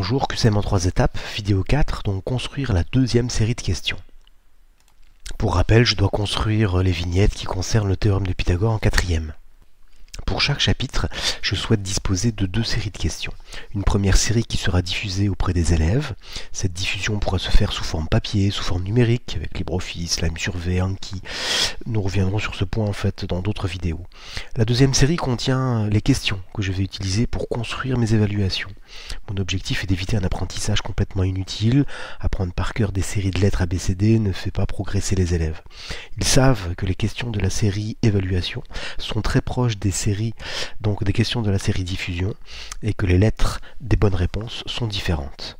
Bonjour, QCM en trois étapes, vidéo 4, donc construire la deuxième série de questions. Pour rappel, je dois construire les vignettes qui concernent le théorème de Pythagore en quatrième. Pour chaque chapitre, je souhaite disposer de deux séries de questions. Une première série qui sera diffusée auprès des élèves. Cette diffusion pourra se faire sous forme papier, sous forme numérique, avec LibreOffice, Lime Survey, Anki. Nous reviendrons sur ce point en fait dans d'autres vidéos. La deuxième série contient les questions que je vais utiliser pour construire mes évaluations. Mon objectif est d'éviter un apprentissage complètement inutile. Apprendre par cœur des séries de lettres ABCD ne fait pas progresser les élèves. Ils savent que les questions de la série évaluation sont très proches des séries donc des questions de la série diffusion, et que les lettres des bonnes réponses sont différentes.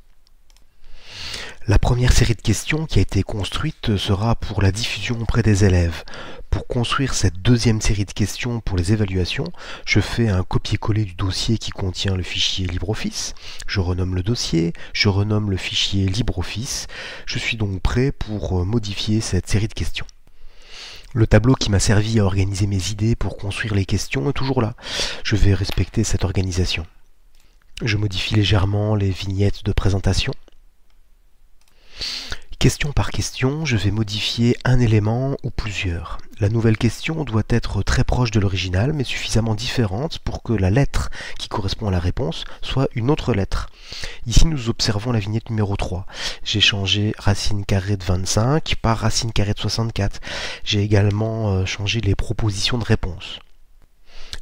La première série de questions qui a été construite sera pour la diffusion auprès des élèves. Pour construire cette deuxième série de questions pour les évaluations, je fais un copier-coller du dossier qui contient le fichier LibreOffice. Je renomme le dossier, je renomme le fichier LibreOffice. Je suis donc prêt pour modifier cette série de questions. Le tableau qui m'a servi à organiser mes idées pour construire les questions est toujours là. Je vais respecter cette organisation. Je modifie légèrement les vignettes de présentation. Question par question, je vais modifier un élément ou plusieurs. La nouvelle question doit être très proche de l'original, mais suffisamment différente pour que la lettre qui correspond à la réponse soit une autre lettre. Ici, nous observons la vignette numéro 3. J'ai changé racine carrée de 25 par racine carrée de 64. J'ai également euh, changé les propositions de réponse.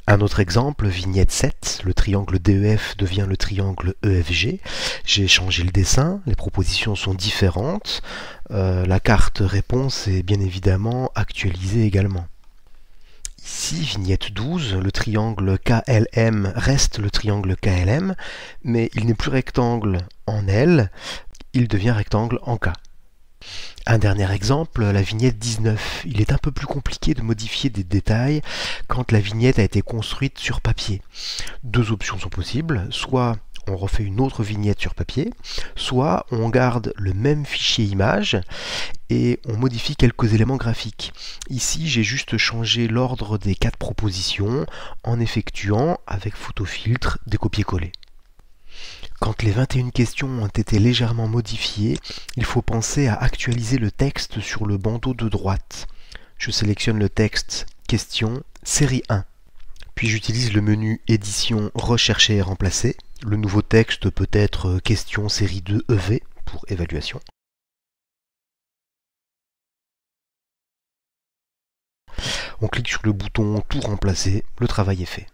Un autre exemple, vignette 7, le triangle DEF devient le triangle EFG. J'ai changé le dessin, les propositions sont différentes. Euh, la carte réponse est bien évidemment actualisée également. Ici, vignette 12, le triangle KLM reste le triangle KLM, mais il n'est plus rectangle en L, il devient rectangle en K. Un dernier exemple, la vignette 19. Il est un peu plus compliqué de modifier des détails quand la vignette a été construite sur papier. Deux options sont possibles, soit on refait une autre vignette sur papier, soit on garde le même fichier image et on modifie quelques éléments graphiques. Ici, j'ai juste changé l'ordre des quatre propositions en effectuant, avec photofiltre, des copier-coller. Quand les 21 questions ont été légèrement modifiées, il faut penser à actualiser le texte sur le bandeau de droite. Je sélectionne le texte Question, série 1. Puis j'utilise le menu Édition, Rechercher et Remplacer. Le nouveau texte peut être Question série 2 EV pour évaluation. On clique sur le bouton Tout remplacer, le travail est fait.